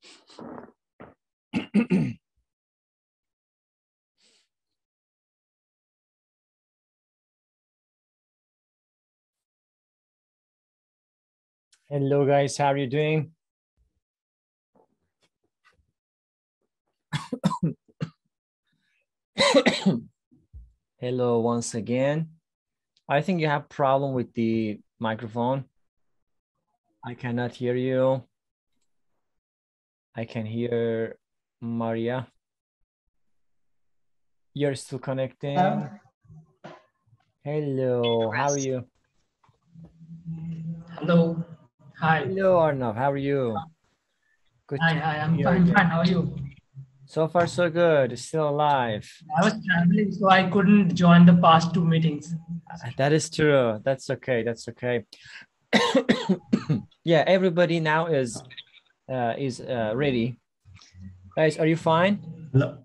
Hello guys, how are you doing? Hello once again. I think you have problem with the microphone. I cannot hear you. I can hear Maria. You're still connecting. Hello. Hello, how are you? Hello. Hi. Hello Arnav, how are you? Good Hi, hi. I'm fine, again. fine. How are you? So far so good, still alive. I was traveling, so I couldn't join the past two meetings. Uh, that is true. That's okay. That's okay. yeah, everybody now is uh, is uh, ready. Guys, are you fine? Hello.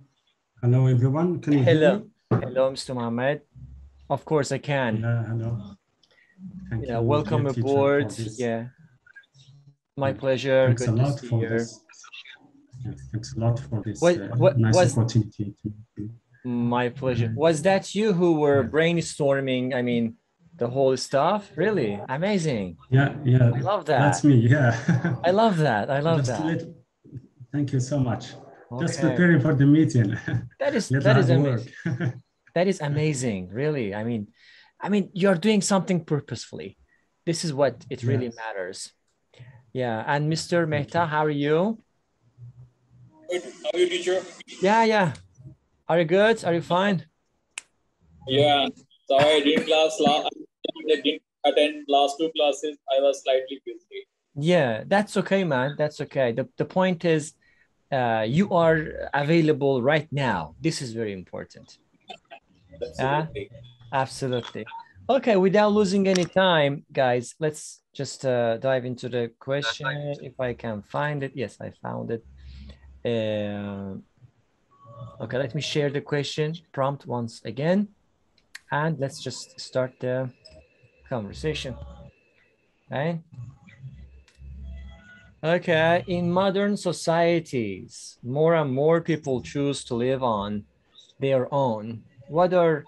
Hello, everyone. Can you Hello. hear me? Hello, Mr. Mohammed. Of course I can. Yeah, hello. Thank Yeah, you, welcome aboard. Yeah. My pleasure. Thanks a Good to lot for you. this. Thanks a lot for this What- uh, what nice was- opportunity to. My pleasure. Was that you who were Yeah. brainstorming? I mean, the whole stuff? Really? Amazing. Yeah, yeah. I love that. That's me. Yeah. I love that. I love Just that. let- thank you so much. Just preparing for the meeting. That is that is amazing. That is amazing, really. I mean, I mean, you're doing something purposefully. This is what it really Yes. matters. Yeah. And Mr. Mehta, how are you? Good. How are you, teacher? Yeah, yeah. Are you good? Are you fine? Yeah. Sorry, I didn't class last. I didn't attend last two classes. I was slightly busy. Yeah, that's okay, man. That's okay. The, the point is, uh, you are available right now. This is very important. Absolutely. Absolutely. Okay, without losing any time, guys, let's just uh, dive into the question. If I can find it. Yes, I found it. Uh, okay, let me share the question prompt once again. And let's just start the conversation. Okay. Okay, in modern societies, more and more people choose to live on their own. What are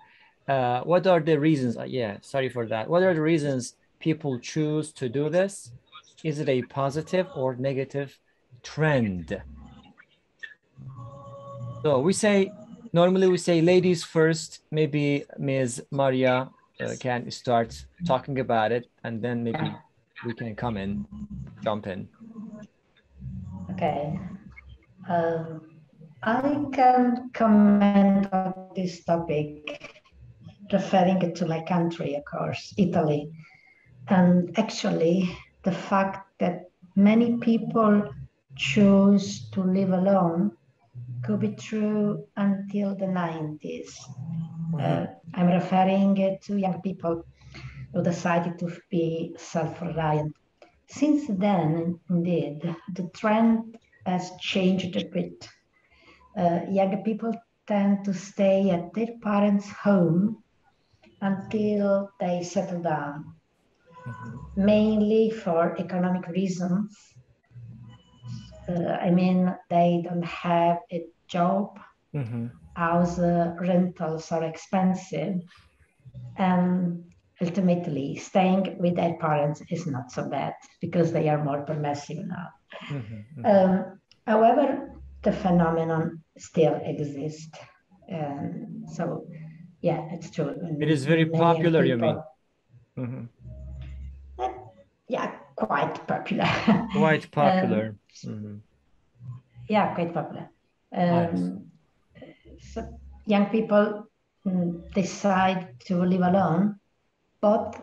uh, what are the reasons? Uh, yeah, sorry for that. What are the reasons people choose to do this? Is it a positive or negative trend? So we say normally we say ladies first. Maybe Ms. Maria uh, can start talking about it, and then maybe we can come in, jump in. Okay. Um, I can comment on this topic, referring it to my country, of course, Italy. And actually, the fact that many people choose to live alone could be true until the 90s. Uh, I'm referring to young people who decided to be self reliant. Since then, indeed, the trend has changed a bit. Uh, young people tend to stay at their parents' home until they settle down, mainly for economic reasons. Uh, I mean, they don't have a job, Mhm. House uh, rentals are expensive, and ultimately staying with their parents is not so bad because they are more permissive now. Mhm. Mhm. Um, however, the phenomenon still exists. Um, so, yeah, it's true. It is very popular, you mean? people- Mhm. Yeah, quite popular. Quite popular. Mhm. yeah, quite popular. Nice. So young people mm, decide to live alone, both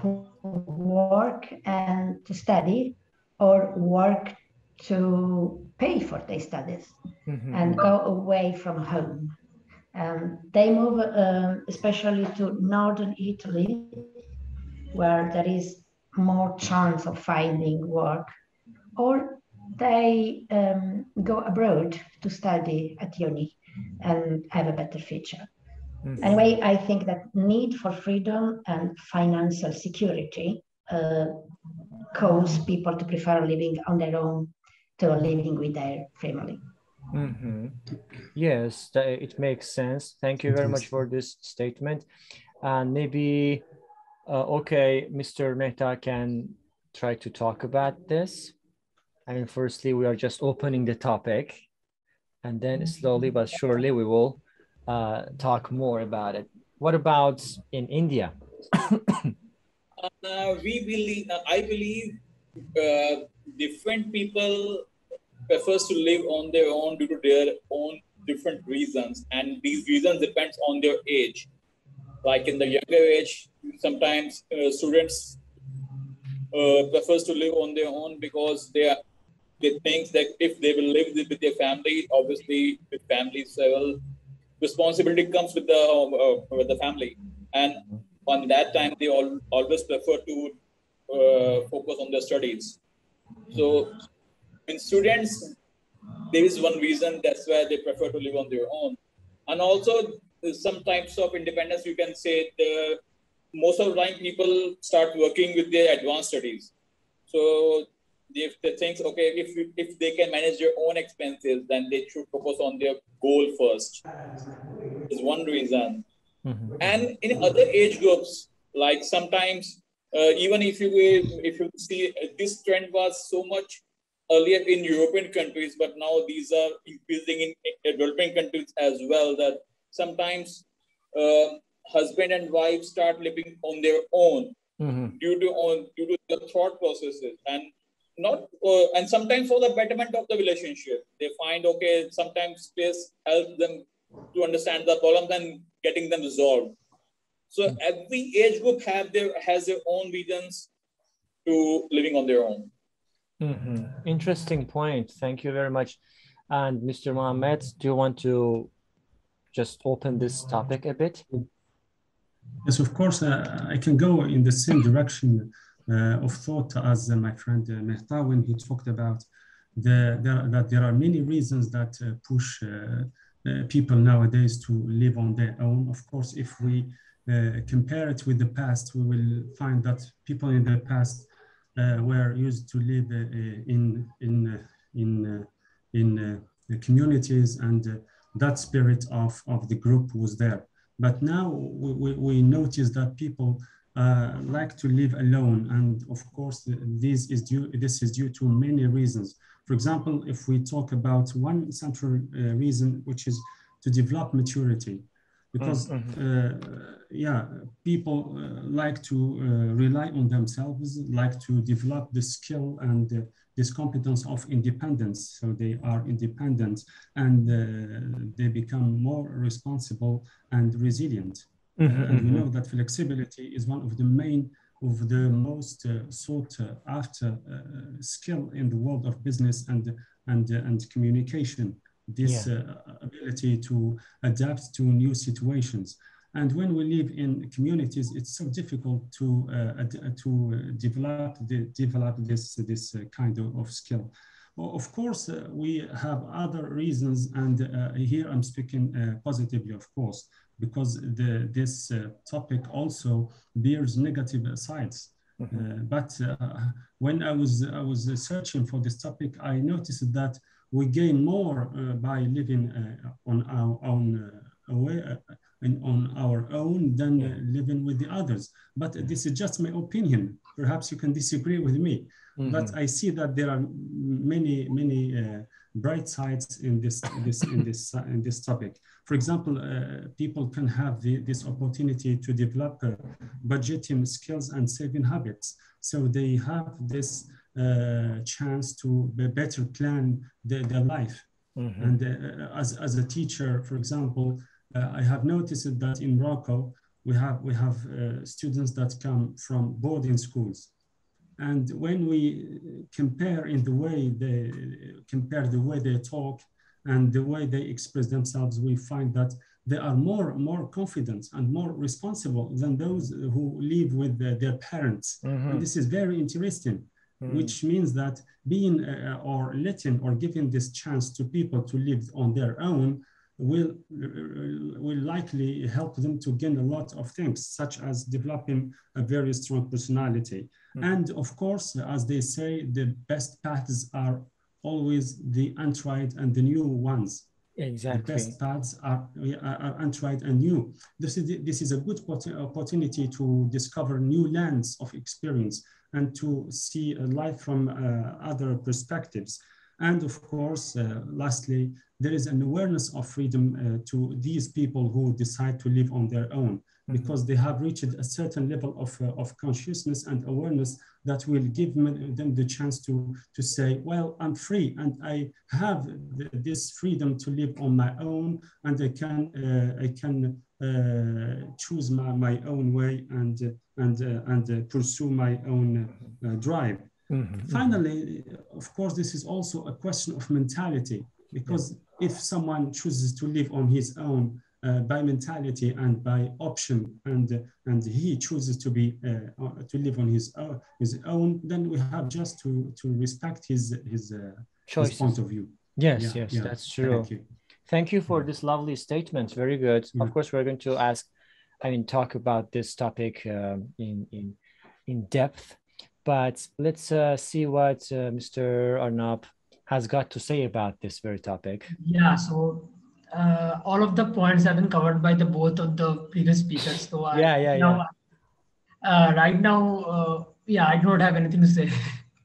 to work and to study, or work to pay for their studies Mhm. and go away from home. Um, they move um, especially to northern Italy, where there is more chance of finding work, or they um, go abroad to study at uni and have a better future. Mhm. Anyway, I think that need for freedom and financial security uh, cause people to prefer living on their own to living with their family. Mm-hmm. Yes, it makes sense. Thank you very much for this statement. And maybe, uh, okay, Mr. Mehta can try to talk about this. I mean, firstly, we are just opening the topic and then slowly but surely we will uh, talk more about it. What about in India? uh, we believe, uh, I believe uh, different people prefers to live on their own due to their own different reasons and these reasons depends on their age like in the younger age sometimes uh, students uh, prefers to live on their own because they are they think that if they will live with their family obviously with family several responsibility comes with the uh, with the family and on that time they all, always prefer to uh, focus on their studies so in students, there is one reason that's why they prefer to live on their own. And also some types of independence, you can say the most of the time people start working with their advanced studies. So if they think, okay, if, if they can manage their own expenses, then they should focus on their goal first. Is one reason. Mm-hmm. And in other age groups, like sometimes uh, even if you if you see uh, this trend was so much earlier in European countries, but now these are increasing in developing countries as well. That sometimes uh, husband and wife start living on their own mm-hmm. due to on due to the thought processes and not uh, and sometimes for the betterment of the relationship they find okay sometimes space helps them to understand the problems and getting them resolved so every age group have their has their own reasons to living on their own Mm-hmm. Interesting point. Thank you very much. And Mr. Mohammed, do you want to just open this topic a bit? Yes, of course. Uh, I can go in the same direction uh, of thought as uh, my friend uh, Mehta when he talked about the, the, that there are many reasons that uh, push uh, people nowadays to live on their own. Of course, if we compare it with the past, we will find that people in the past uh, were used to live uh, in in uh, in in communities, and that spirit of of the group was there. But now we, we, we notice that people uh, like to live alone. And of course, this is due, this is due to many reasons. For example, if we talk about one central uh, reason, which is to develop maturity because mm -hmm. uh, yeah people uh, like to uh, rely on themselves like to develop the skill and this competence of independence so they are independent and uh, they become more responsible and resilient mm -hmm, and we know that flexibility is one of the main of the most uh, sought after skill in the world of business and and and communication this yeah. uh, ability to adapt to new situations. And when we live in communities, it's so difficult to uh, to develop the, develop this this uh, kind of, of skill. Well, of course, uh, we have other reasons, and uh, here I'm speaking uh, positively, of course, because the, this topic also bears negative sides. Mm -hmm. but when I was I was searching for this topic, I noticed that we gain more uh, by living uh, on our own uh, way, and on our own than living with the others. But this is just my opinion. Perhaps you can disagree with me, mm -hmm. but I see that there are many, many bright sides in this, this, in this, in this topic. For example, uh, people can have the, this opportunity to develop uh, budgeting skills and saving habits. So they have this uh, chance to better plan the, their life. Mm-hmm. And uh, as, as a teacher, for example, uh, I have noticed that in Morocco, we have, we have students that come from boarding schools. And when we compare in the way they compare the way they talk and the way they express themselves, we find that they are more more confident and more responsible than those who live with the, their parents. Mm-hmm. And this is very interesting mm. which means that being uh, or letting or giving this chance to people to live on their own will will likely help them to gain a lot of things such as developing a very strong personality mm. and of course as they say the best paths are always the untried and the new ones. Exactly. The best paths are, are, are untried and new. This is, this is a good opportunity to discover new lands of experience and to see life from uh, other perspectives. And of course, uh, lastly, there is an awareness of freedom uh, to these people who decide to live on their own mm-hmm. because they have reached a certain level of, uh, of consciousness and awareness that will give them the chance to, to say, well, I'm free and I have this freedom to live on my own and I can, uh, I can uh, choose my, my own way and, and, uh, and pursue my own drive. Mm-hmm. Finally, of course, this is also a question of mentality because if someone chooses to live on his own uh, by mentality and by option and and he chooses to be uh, uh to live on his own, his own then we have just to to respect his his, uh, his point of view yes yeah, yes yeah. that's true thank you. thank you for this lovely statement very good yeah. of course we're going to ask i mean talk about this topic um, in in in depth but let's uh, see what uh, Mr. Arnab has got to say about this very topic. Yeah, so uh, all of the points have been covered by the both of the previous speakers. So I, yeah, yeah, now, yeah. Uh, right now, uh, yeah, I don't have anything to say.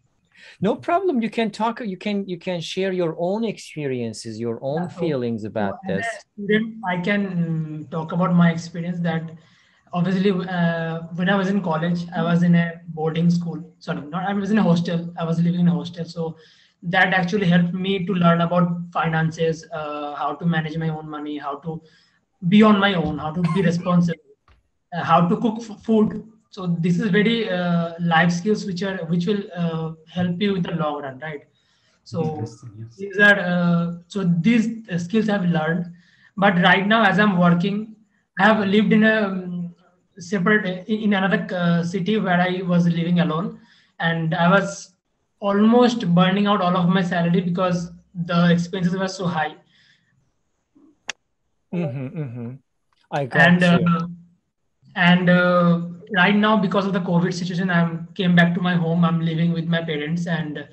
no problem. You can talk. You can you can share your own experiences, your own yeah, feelings about so this. Student, I can talk about my experience that obviously uh, when i was in college i was in a boarding school. Sorry not i was in a hostel. I was living in a hostel. So that actually helped me to learn about finances uh, how to manage my own money how to be on my own how to be responsible uh, how to cook food. So this is very uh, life skills which are which will uh, help you in the long run right? So yes. these are uh, so these skills i've learned. But right now as i'm working i have lived in a separate in another uh, city where I was living alone, and I was almost burning out all of my salary because the expenses were so high. Mm-hmm, mm-hmm. I got and uh, and uh, right now because of the COVID situation, I came back to my home. I'm living with my parents, and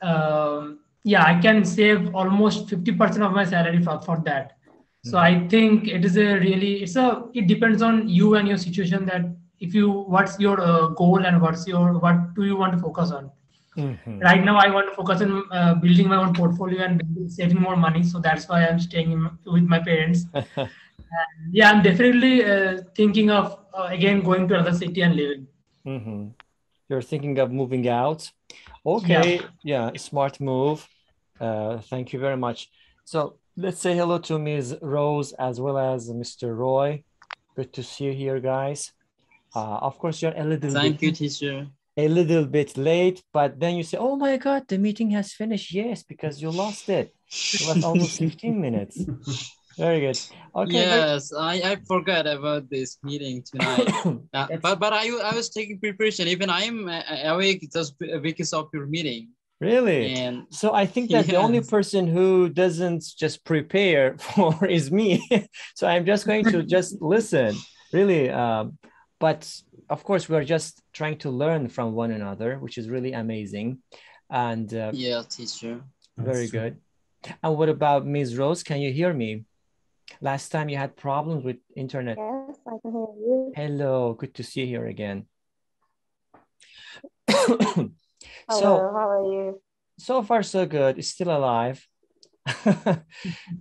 uh, yeah, I can save almost fifty percent of my salary for for that so i think it is a really it's a it depends on you and your situation that if you what's your uh, goal and what's your what do you want to focus on? Mm-hmm. right now i want to focus on uh, building my own portfolio and saving more money. So that's why i'm staying in, with my parents. Yeah i'm definitely uh, thinking of uh, again going to another city and living. Mm-hmm. you're thinking of moving out? Okay. Yeah, yeah smart move. Uh, thank you very much. So Let's say hello to Ms. Rose as well as Mr. Roy. Good to see you here, guys. Uh, of course, you're a little Thank bit, you, teacher. A little bit late, but then you say, oh my God, the meeting has finished. Yes, because you lost it. It was almost 15 minutes. Very good. Okay. Yes, I, I forgot about this meeting tonight. uh, but but I, I was taking preparation. Even I'm awake just because of your meeting. Really? And so I think that yes. the only person who doesn't just prepare for is me. so I'm just going to just listen, really. Um, but of course, we're just trying to learn from one another, which is really amazing. And uh, yeah, teacher. Very good. And what about Ms. Rose? Can you hear me? Last time you had problems with internet. Yes, I can hear you. Hello, good to see you here again. Hello, so, how are you? So far, so good. It's still alive.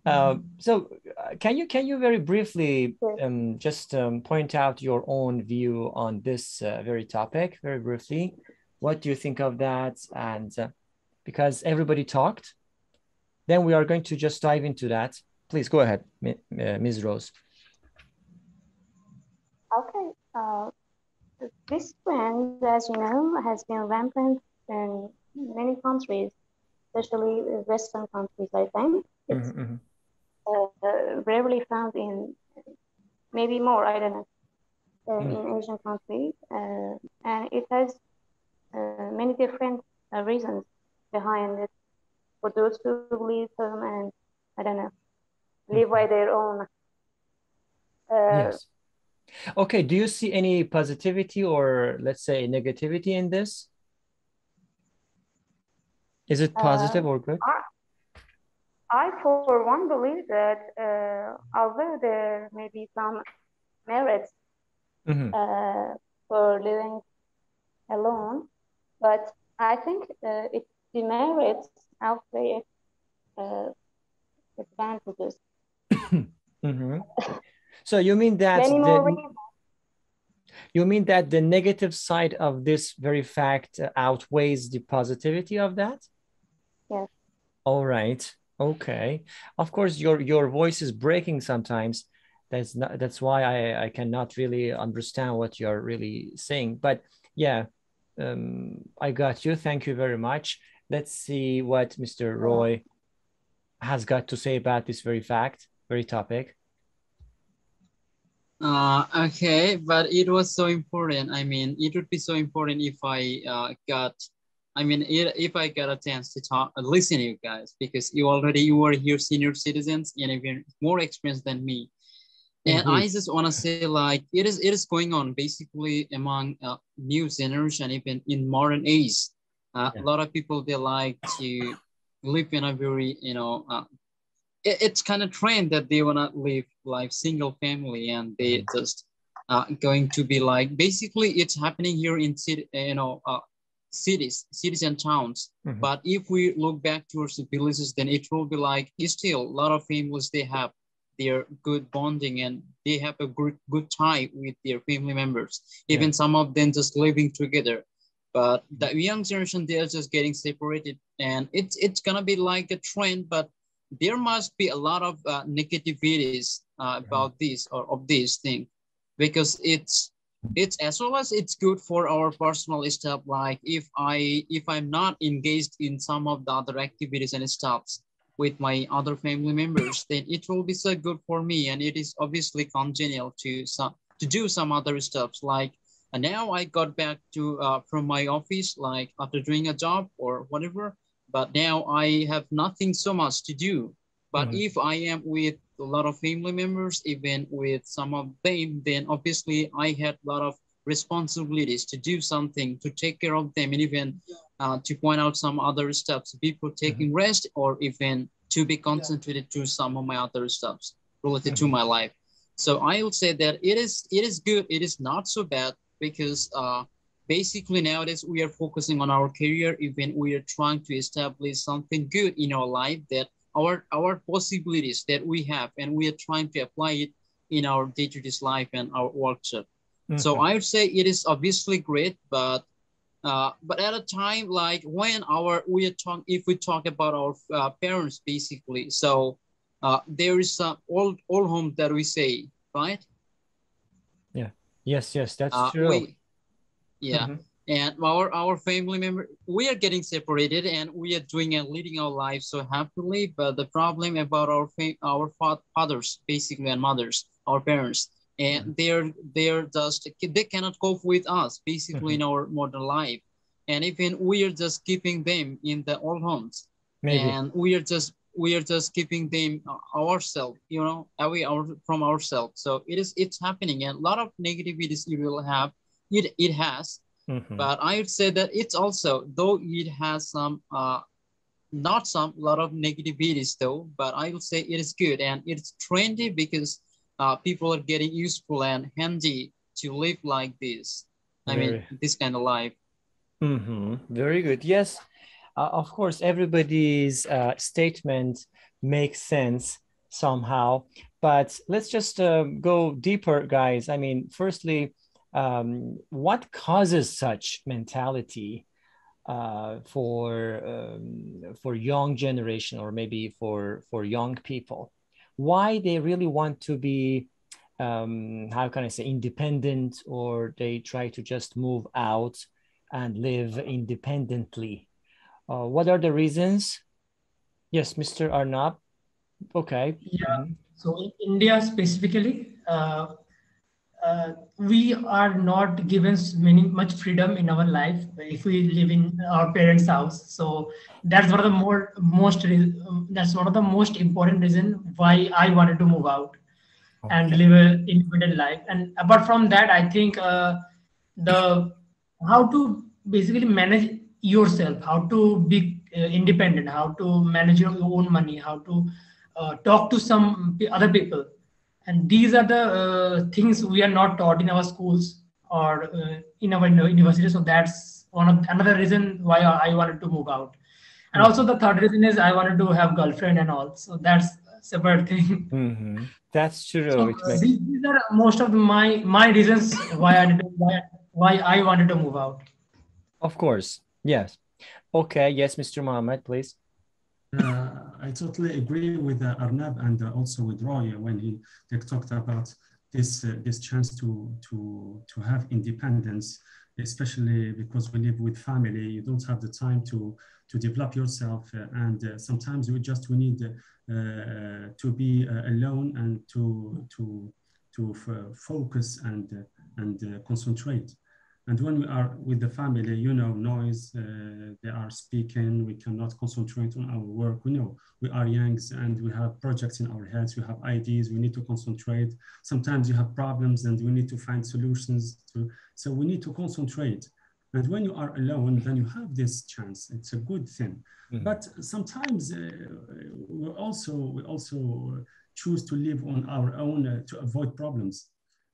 um, so, uh, can you can you very briefly um, just um, point out your own view on this uh, very topic, very briefly? What do you think of that? And uh, because everybody talked, then we are going to just dive into that. Please go ahead, Ms. Uh, Rose. Okay. Uh, this trend, as you know, has been rampant in many countries, especially Western countries, I think. It's mm-hmm. uh, rarely found in maybe more, I don't know, uh, mm. in Asian countries. Uh, and it has uh, many different uh, reasons behind it for those who believe them and, I don't know, live by their own. Uh, yes. Okay, do you see any positivity or let's say negativity in this? Is it positive uh, or good? I, I, for one, believe that uh, although there may be some merits mm-hmm. uh, for living alone, but I think uh, it demerits outweigh uh, advantages. mm-hmm. So you mean that the, you mean that the negative side of this very fact outweighs the positivity of that? Yes. All right. Okay. Of course, your your voice is breaking sometimes. That's not. That's why I I cannot really understand what you're really saying. But yeah, um, I got you. Thank you very much. Let's see what Mr. Roy has got to say about this very fact, very topic. Uh, okay, but it was so important. I mean, it would be so important if I uh, got, I mean, if I got a chance to talk, listen to you guys, because you already, you are here senior citizens and even more experienced than me. And mm -hmm. I just want to say like, it is, it is going on basically among uh, new generation, even in modern age. Uh, yeah. A lot of people, they like to live in a very, you know, uh, it, it's kind of trend that they want to live like single family and they mm-hmm. just uh, going to be like basically it's happening here in city you know uh, cities cities and towns. Mm-hmm. but if we look back towards the villages then it will be like still a lot of families they have their good bonding and they have a good good tie with their family members. Even yeah. some of them just living together. But the young generation they're just getting separated. And it's it's gonna be like a trend but there must be a lot of uh, negativities uh, about this or of this thing. Because it's it's as well as it's good for our personal stuff like if i if i'm not engaged in some of the other activities and stuffs with my other family members then it will be so good for me and it is obviously congenial to some to do some other stuffs like and now i got back to uh, from my office like after doing a job or whatever but now I have nothing so much to do. But mm-hmm. if I am with a lot of family members, even with some of them, then obviously I had a lot of responsibilities to do something, to take care of them, and even uh, to point out some other steps, people taking mm-hmm. rest, or even to be concentrated to some of my other steps related mm-hmm. to my life. So I would say that it is it is good. It is not so bad because uh, basically nowadays we are focusing on our career even we are trying to establish something good in our life that our our possibilities that we have and we are trying to apply it in our day-to-day life and our work mm-hmm. so i would say it is obviously great but uh, but at a time like when our we are talking if we talk about our uh, parents basically so uh, there is some old old home that we say right yeah yes yes that's uh, true we, yeah. Mm-hmm. And our our family member, we are getting separated, and we are doing and leading our lives so happily. But the problem about our our fathers, basically, and mothers, our parents, and mm-hmm. they're they're just they cannot cope with us, basically, mm-hmm. in our modern life, and even we are just keeping them in the old homes, Maybe. and we are just we are just keeping them ourselves, you know, away our, from ourselves. So it is it's happening, and a lot of negativities you will have it, it has, mm-hmm. but I would say that it's also, though it has some, uh, not some, lot of negativities though, but I would say it is good and it's trendy because uh, people are getting useful and handy to live like this. I Very. mean, this kind of life. Mm-hmm. Very good. Yes, uh, of course, everybody's uh, statement makes sense somehow. But let's just uh, go deeper, guys. I mean, firstly, um, what causes such mentality uh, for um, for young generation or maybe for for young people? Why they really want to be um, how can I say independent or they try to just move out and live independently? Uh, what are the reasons? Yes, Mr. Arnab. Okay. Yeah. So in India specifically, uh, uh, we are not given many much freedom in our life if we live in our parents' house. So that's one of the more most that's one of the most important reason why I wanted to move out okay. and live an independent life. And apart from that, I think uh, the how to basically manage yourself, how to be uh, independent, how to manage your own money, how to uh, talk to some other people. And these are the uh, things we are not taught in our schools or uh, in our university. So that's one of another reason why I wanted to move out. And hmm. also the third reason is I wanted to have girlfriend and all. So that's separate thing. Mm-hmm. That's true. So, makes... these, these, are most of my my reasons why I did, why, why I wanted to move out. Of course, yes. Okay, yes, Mr. Mohammed, please. Uh, I totally agree with uh, Arnab and uh, also with Roy when he talked about this uh, this chance to to to have independence, especially because we live with family. You don't have the time to to develop yourself, uh, and uh, sometimes we just we need to be alone and to to to focus and and concentrate. And when we are with the family, you know, noise, uh, they are speaking, we cannot concentrate on our work. We know we are young and we have projects in our heads, we have ideas, we need to concentrate. Sometimes you have problems and we need to find solutions to, so we need to concentrate. And when you are alone, then you have this chance. It's a good thing. Mm-hmm. But sometimes uh, we also we also choose to live on our own uh, to avoid problems,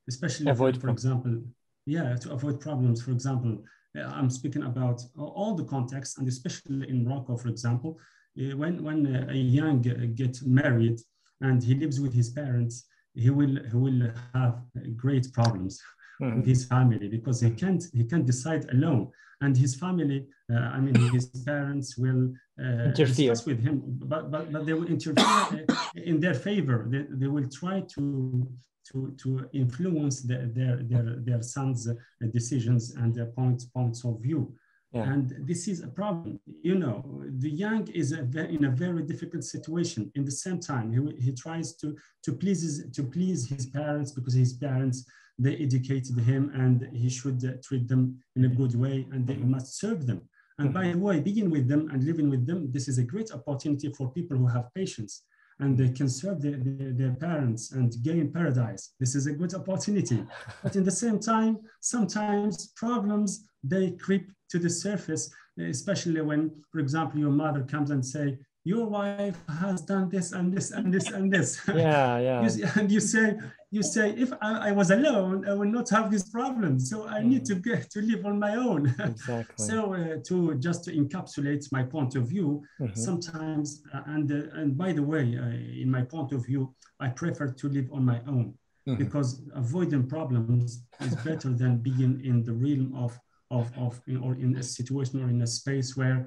especially avoid for, for example, yeah, to avoid problems. For example, uh, I'm speaking about all the contexts, and especially in Morocco, for example, uh, when when uh, a young gets married and he lives with his parents, he will he will have great problems mm-hmm. with his family because he can't he can't decide alone, and his family, uh, I mean his parents will uh, interfere with him, but but but they will interfere in their favor. They, they will try to to, to influence the, their, their, their sons' decisions and their points, points of view. Yeah. And this is a problem. You know, the young is a in a very difficult situation. In the same time, he, he tries to, to, please his, to please his parents because his parents, they educated him and he should uh, treat them in a good way and they must serve them. And by the way, being with them and living with them, this is a great opportunity for people who have patience and they can serve their, their, their, parents and gain paradise. This is a good opportunity. But in the same time, sometimes problems, they creep to the surface, especially when, for example, your mother comes and say, your wife has done this and this and this and this. Yeah, yeah. you, and you say, you say, if I, I, was alone, I would not have this problem. So I mm. need to get to live on my own. Exactly. so uh, to just to encapsulate my point of view, mm-hmm. sometimes, uh, and uh, and by the way, uh, in my point of view, I prefer to live on my own mm-hmm. because avoiding problems is better than being in the realm of of, of or in a situation or in a space where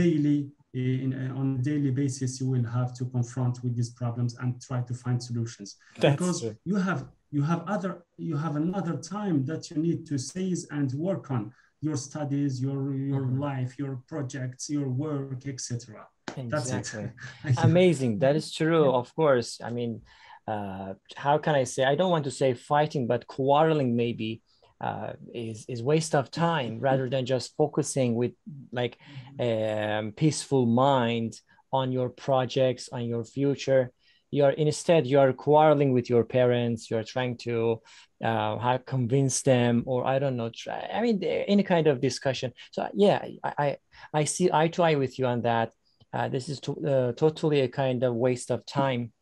daily in, uh, on a daily basis you will have to confront with these problems and try to find solutions. That's because true. you have you have other you have another time that you need to seize and work on your studies your your mm-hmm. life your projects your work etc exactly. amazing. That is true of course. I mean uh, how can i say? I don't want to say fighting but quarreling maybe uh, is is waste of time rather than just focusing with like um, peaceful mind on your projects on your future. You are instead you are quarreling with your parents. You're trying to uh, convince them or i don't know try i mean any kind of discussion. So yeah i i, I see eye to eye with you on that. Uh, this is to, uh, totally a kind of waste of time.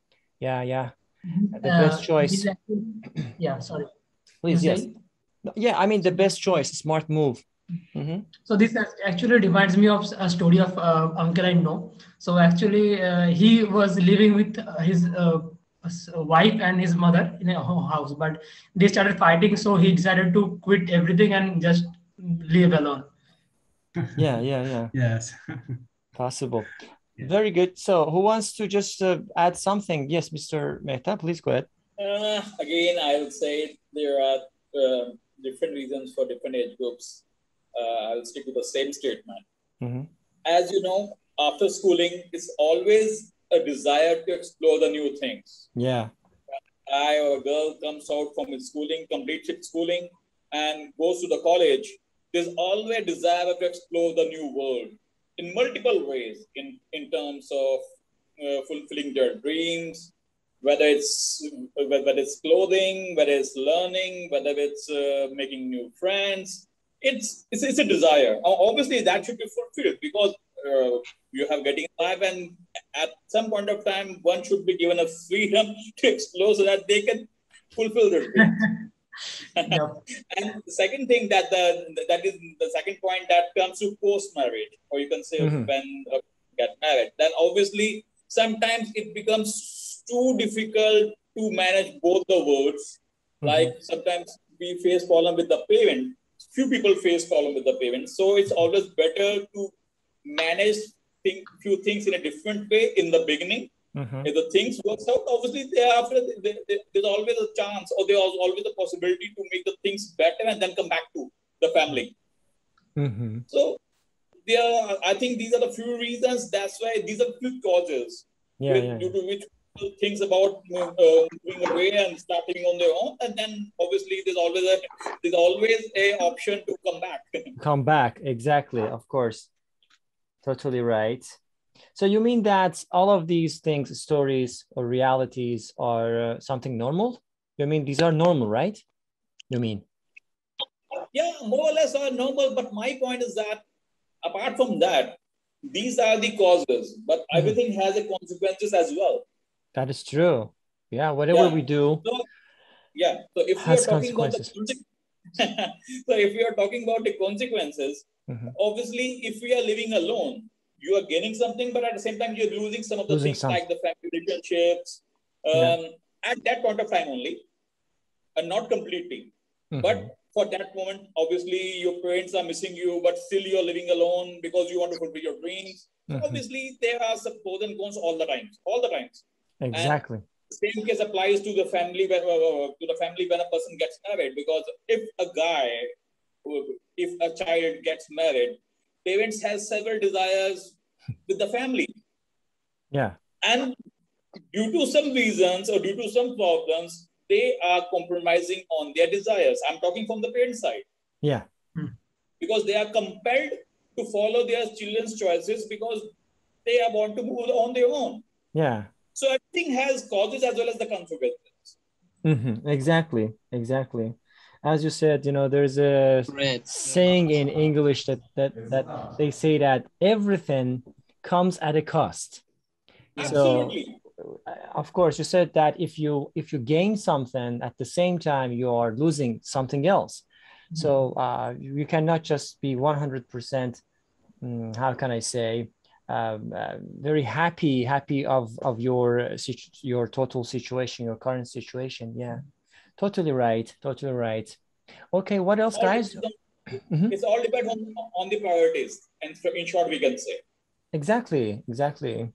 Yeah yeah. Mm-hmm. the best uh, choice. yeah sorry. Please yes yeah i mean the best choice smart move. Mm-hmm. so this actually reminds me of a story of uh, uncle i know so actually uh, he was living with uh, his uh, wife and his mother in a house but they started fighting so he decided to quit everything and just live alone. Yeah yeah yeah. Yes. Possible. Very good. So who wants to just uh, add something? Yes mr mehta please go ahead. Uh, again i would say there are different reasons for different age groups. Uh, I'll stick to the same statement. Mm-hmm. As you know, after schooling, it's always a desire to explore the new things. Yeah. A guy or a girl comes out from his schooling, completes its schooling, and goes to the college. There's always a desire to explore the new world in multiple ways, in, in terms of uh, fulfilling their dreams, whether it's whether it's clothing, whether it's learning, whether it's uh, making new friends. It's, it's it's a desire. Obviously, that should be fulfilled because uh, you have getting alive and at some point of time one should be given a freedom to explore so that they can fulfill their dreams yep. and the second thing that the that is the second point that comes to post marriage or you can say mm-hmm. when uh, get married then obviously sometimes it becomes too difficult to manage both the words mm-hmm. like sometimes we face problem with the parent few people face problem with the parent so it's always better to manage think few things in a different way in the beginning. Mm-hmm. If the things works out, obviously thereafter there's always a chance or there's always a possibility to make the things better and then come back to the family. Mm-hmm. So there, I think these are the few reasons. That's why these are few causes yeah, with, yeah. due to which things about uh, moving away and starting on their own and then obviously there's always a there's always a option to come back come back exactly of course Totally right. So you mean that all of these things, stories or realities, are uh, something normal? You mean these are normal, right? You mean? Yeah, more or less are normal. But my point is that apart from that, these are the causes, but mm-hmm. everything has a consequences as well. That is true. Yeah, whatever yeah. we do. So, yeah. So if we are talking about the so if we are talking about the consequences, Mm-hmm. Obviously, if we are living alone, you are gaining something, but at the same time, you're losing some of the losing things some. like the family relationships um, yeah. at that point of time only, and not completely. Mm-hmm. But for that moment, obviously, your parents are missing you, but still you're living alone because you want to fulfill your dreams. Mm-hmm. Obviously, there are some pros and cons all the times, all the times. Exactly. And same case applies to the family when, uh, to the family when a person gets married because if a guy if a child gets married, parents have several desires with the family. Yeah. And due to some reasons or due to some problems, they are compromising on their desires. I'm talking from the parent side. Yeah. Because they are compelled to follow their children's choices because they are want to move on their own. Yeah. So everything has causes as well as the consequences. Mm-hmm. Exactly. Exactly as you said, you know, there's a saying in English that that that they say that everything comes at a cost. Absolutely. So, of course, you said that if you if you gain something at the same time, you are losing something else. So uh, you cannot just be 100%. Um, how can I say? Um, uh, very happy, happy of of your your total situation, your current situation. Yeah. Totally right. Totally right. Okay, what else, guys? Mm-hmm. It's all depends on, on the priorities. And in short, we can say. Exactly. Exactly.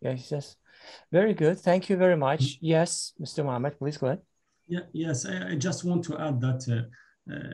Yes, yes. Very good. Thank you very much. Yes, Mr. Mohammed, please go ahead. Yeah, yes, I, I just want to add that uh, uh,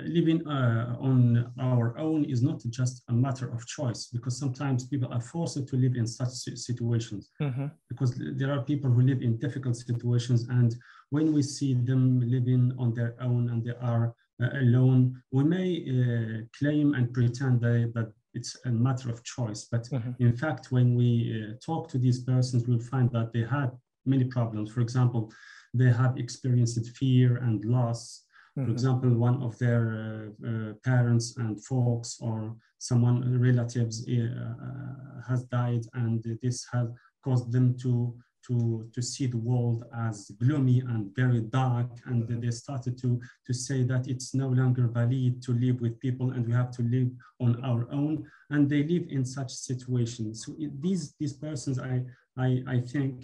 living uh, on our own is not just a matter of choice because sometimes people are forced to live in such situations mm-hmm. because there are people who live in difficult situations and when we see them living on their own and they are uh, alone we may uh, claim and pretend they, that it's a matter of choice but mm-hmm. in fact when we uh, talk to these persons we'll find that they had many problems for example they have experienced fear and loss for example, one of their uh, uh, parents and folks or someone relatives uh, has died, and this has caused them to to to see the world as gloomy and very dark. And they started to to say that it's no longer valid to live with people and we have to live on our own. And they live in such situations. So these these persons i i i think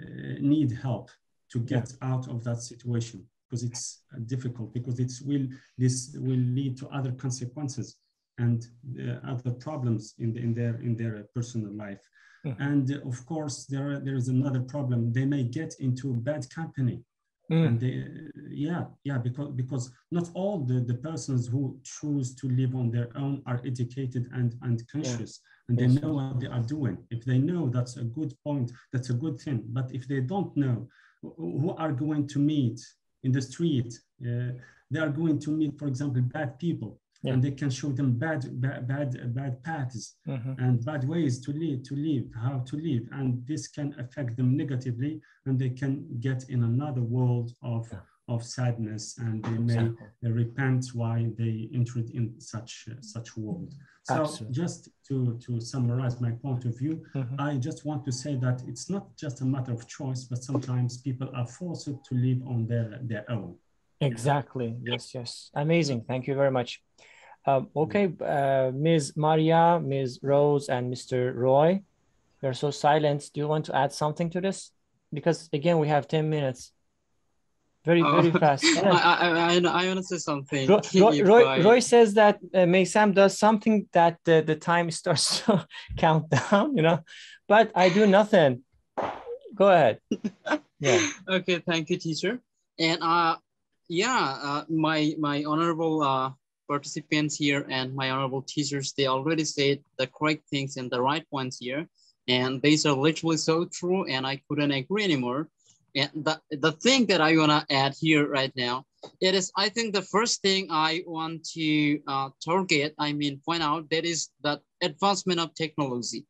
uh, need help to get yeah. out of that situation because it's uh, difficult because it will this will lead to other consequences and uh, other problems in, the, in their in their personal life mm. and uh, of course there there is another problem they may get into bad company mm. and they yeah yeah because because not all the the persons who choose to live on their own are educated and and conscious yeah. and they yes. know what they are doing if they know that's a good point that's a good thing but if they don't know who are going to meet in the street, uh, they are going to meet, for example, bad people. Yeah. and they can show them bad bad bad, bad paths mm-hmm. and bad ways to live to live how to live and this can affect them negatively and they can get in another world of of sadness and they may exactly. repent why they entered in such uh, such world. So Absolutely. just to, to summarize my point of view, mm-hmm. I just want to say that it's not just a matter of choice, but sometimes people are forced to live on their, their own. Exactly. Yes, yes. Amazing. Thank you very much. Um, okay, uh, Ms. Maria, Ms. Rose, and Mr. Roy, you're so silent. Do you want to add something to this? Because again, we have 10 minutes. Very, oh, very fast. I, I, I, I want to say something. Roy, Roy, Roy, Roy, says that uh, Meysam does something that uh, the time starts to count down, you know, but I do nothing. Go ahead. Yeah. okay, thank you, teacher. And uh, yeah, uh, my my honorable uh, participants here and my honorable teachers, they already said the correct things and the right ones here. And these are literally so true and I couldn't agree anymore. And the, the thing that I wanna add here right now, it is, I think the first thing I want to uh, target, I mean, point out that is the advancement of technology.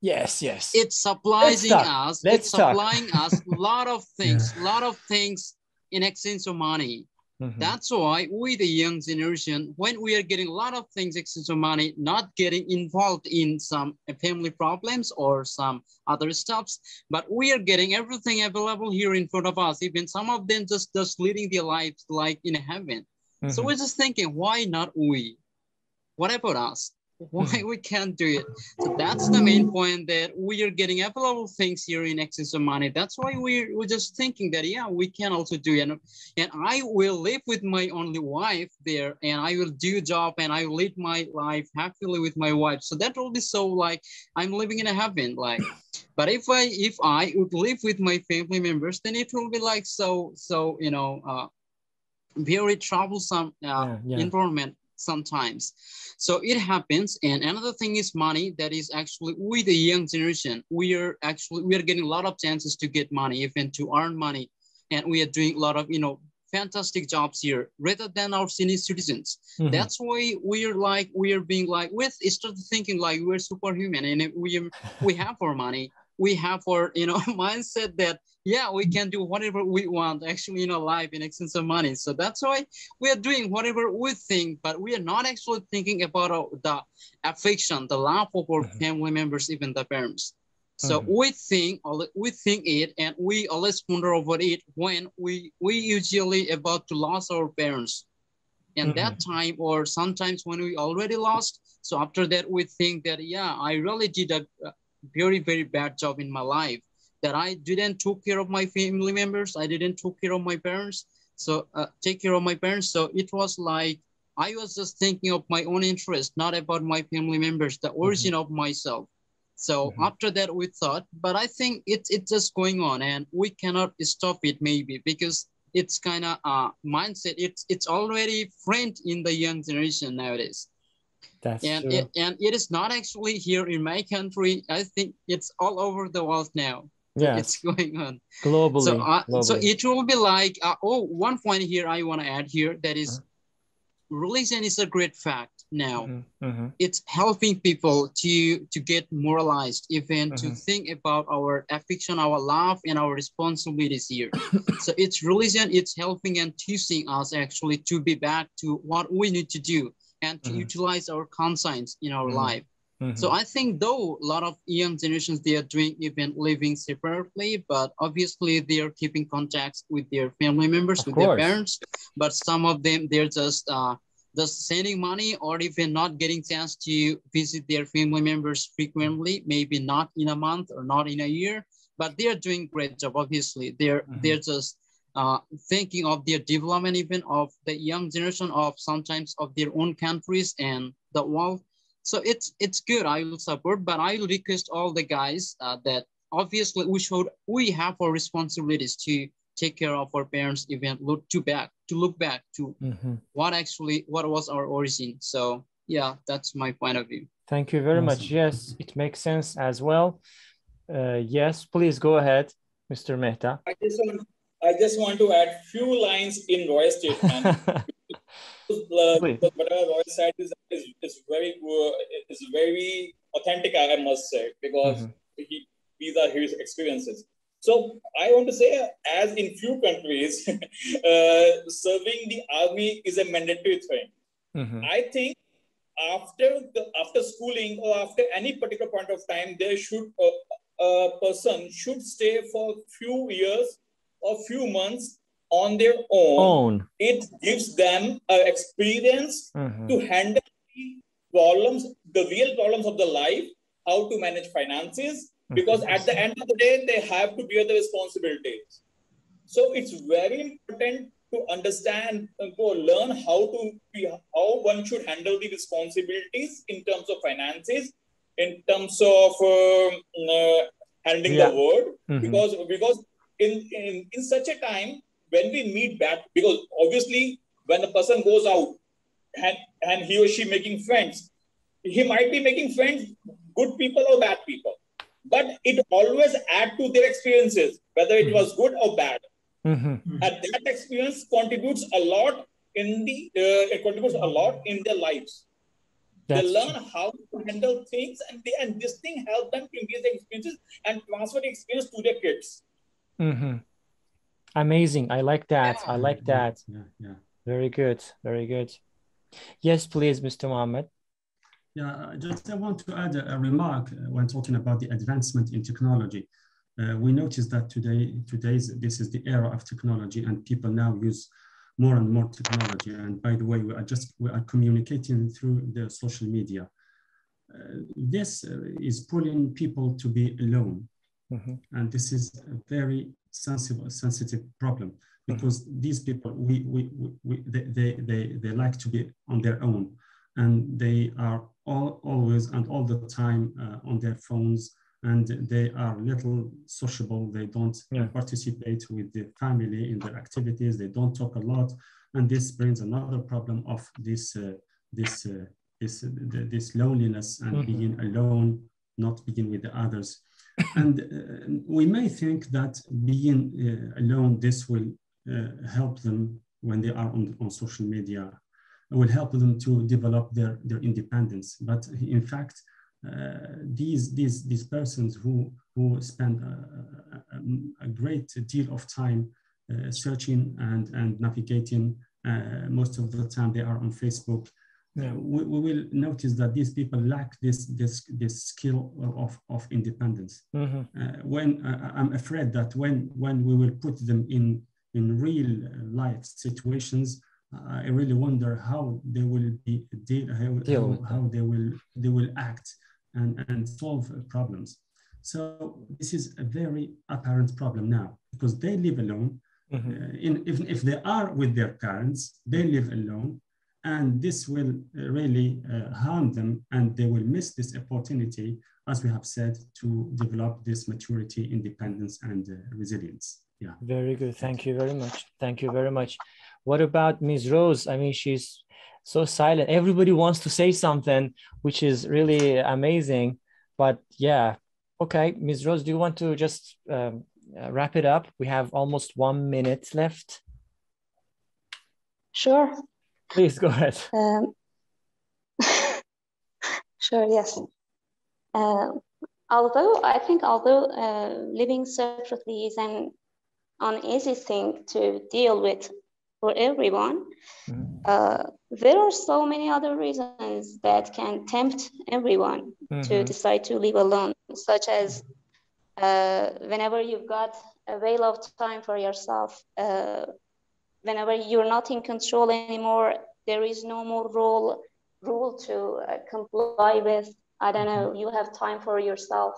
Yes, yes. It's supplying us, Let's it's talk. supplying us a lot of things, a lot of things in exchange of money. Mm-hmm. That's why we, the young generation, when we are getting a lot of things, excess of money, not getting involved in some family problems or some other stuffs, but we are getting everything available here in front of us. Even some of them just just leading their lives like in heaven. Mm-hmm. So we're just thinking, why not we? What about us? Why hmm. we can't do it. So that's the main point that we are getting available things here in excess of money. That's why we're, we're just thinking that, yeah, we can also do it. And, and I will live with my only wife there and I will do a job and I will lead my life happily with my wife. So that will be so like, I'm living in a heaven. Like, but if I, if I would live with my family members, then it will be like, so, so, you know, uh, very troublesome uh, yeah, yeah. environment sometimes. So it happens. And another thing is money that is actually with the young generation, we are actually, we are getting a lot of chances to get money, even to earn money. And we are doing a lot of, you know, fantastic jobs here rather than our senior citizens. Mm-hmm. That's why we're like, we are being like, with started thinking like we're superhuman and we, we have our money we have our you know mindset that yeah we can do whatever we want actually in our life in exchange of money so that's why we are doing whatever we think but we are not actually thinking about uh, the affection the love of our mm-hmm. family members even the parents so mm-hmm. we think we think it and we always ponder over it when we we usually about to lose our parents and mm-hmm. that time or sometimes when we already lost so after that we think that yeah i really did a, very, very bad job in my life that I didn't took care of my family members. I didn't took care of my parents. So uh, take care of my parents. So it was like, I was just thinking of my own interest, not about my family members, the origin mm-hmm. of myself. So mm-hmm. after that, we thought, but I think it's it's just going on, and we cannot stop it maybe because it's kind of a mindset. It's it's already friend in the young generation nowadays. That's and true. It, and it is not actually here in my country. I think it's all over the world now. Yeah, it's going on globally. So, uh, globally. so it will be like uh, oh, one point here I want to add here that is, uh-huh. religion is a great fact now. Mm-hmm. Mm-hmm. It's helping people to to get moralized, even mm-hmm. to think about our affection, our love, and our responsibilities here. so it's religion. It's helping and teaching us actually to be back to what we need to do and to mm-hmm. utilize our conscience in our mm-hmm. life. Mm-hmm. So I think though a lot of young generations they are doing even living separately, but obviously they are keeping contacts with their family members, of with course. their parents. But some of them they're just uh, just sending money or even not getting chance to visit their family members frequently, maybe not in a month or not in a year. But they are doing great job. Obviously, they're mm-hmm. they're just uh, thinking of their development even of the young generation of sometimes of their own countries and the world. So it's it's good. I will support, but I will request all the guys uh, that obviously we should we have our responsibilities to take care of our parents, even look to back to look back to mm-hmm. what actually what was our origin. So yeah, that's my point of view. Thank you very awesome. much. Yes, it makes sense as well. Uh, yes, please go ahead, Mr. Mehta. I just want I just want to add few lines in Roy's statement. whatever Roy said is, is, is very uh, is very authentic, I must say, because mm-hmm. he, these are his experiences. So I want to say, as in few countries, uh, serving the army is a mandatory thing. Mm-hmm. I think after the after schooling or after any particular point of time, there should uh, a person should stay for few years or few months on their own. own. It gives them an experience mm-hmm. to handle the problems, the real problems of the life, how to manage finances, because at the end of the day, they have to bear the responsibilities. So it's very important to understand and to learn how to be, how one should handle the responsibilities in terms of finances, in terms of um, uh, handling yeah. the word, mm-hmm. because because in, in in such a time when we meet back, because obviously when a person goes out and, and he or she making friends, he might be making friends, good people or bad people but it always add to their experiences, whether it was good or bad. Mm-hmm. And that experience contributes a lot in the uh, it contributes a lot in their lives. That's they learn true. how to handle things, and they, and this thing helps them to increase their experiences and transfer the experience to their kids. Mm-hmm. Amazing. I like that. Yeah. I like that. Yeah, yeah. Very good. Very good. Yes, please, Mr. Mohammed. Yeah, I just I want to add a, a remark uh, when talking about the advancement in technology. Uh, we notice that today, today's this is the era of technology, and people now use more and more technology. And by the way, we are just we are communicating through the social media. Uh, this uh, is pulling people to be alone, mm-hmm. and this is a very sensitive sensitive problem mm-hmm. because mm-hmm. these people we, we, we, we they, they, they, they like to be on their own and they are all, always and all the time uh, on their phones and they are little sociable they don't yeah. participate with the family in their activities they don't talk a lot and this brings another problem of this uh, this uh, this uh, this loneliness and mm-hmm. being alone not being with the others and uh, we may think that being uh, alone this will help them when they are on, on social media will help them to develop their, their independence. But in fact, uh, these, these, these persons who, who spend a, a, a great deal of time uh, searching and, and navigating, uh, most of the time they are on Facebook, yeah. we, we, will notice that these people lack this, this, this skill of, of independence. Mm-hmm. Uh, when uh, I'm afraid that when, when we will put them in, in real life situations, I really wonder how they will be deal, how, deal how, how, they will they will act and, and solve problems. So this is a very apparent problem now because they live alone. Mm-hmm. Uh, in, if, if they are with their parents, they live alone, and this will uh, really uh, harm them, and they will miss this opportunity, as we have said, to develop this maturity, independence, and uh, resilience. Yeah. Very good. Thank you very much. Thank you very much. What about Ms. Rose? I mean, she's so silent. Everybody wants to say something, which is really amazing. But yeah, okay, Ms. Rose, do you want to just um, uh, wrap it up? We have almost one minute left. Sure. Please go ahead. Um, sure, yes. Uh, although I think although uh, living separately is an uneasy thing to deal with for everyone. Mm-hmm. Uh, there are so many other reasons that can tempt everyone mm-hmm. to decide to live alone, such as uh, whenever you've got a veil of time for yourself, uh, whenever you're not in control anymore, there is no more rule rule to uh, comply with. I don't know. Mm-hmm. You have time for yourself.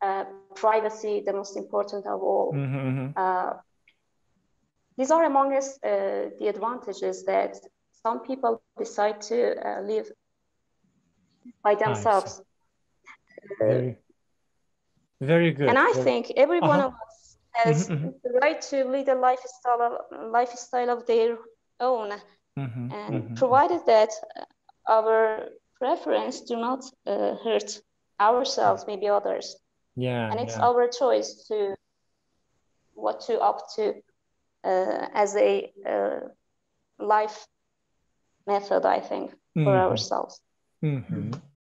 Uh, privacy, the most important of all. Mm-hmm. mm-hmm. Uh, these are among us uh, the advantages that some people decide to uh, live by themselves. Very, very good. And I think every uh-huh. one of us has mm-hmm, mm-hmm. the right to lead a lifestyle of, lifestyle of their own, mm-hmm, and mm-hmm. provided that our preference do not uh, hurt ourselves, maybe others. Yeah. And it's yeah. our choice to what to opt to uh, as a uh, life method, I think, for mm-hmm. ourselves. Mm-hmm.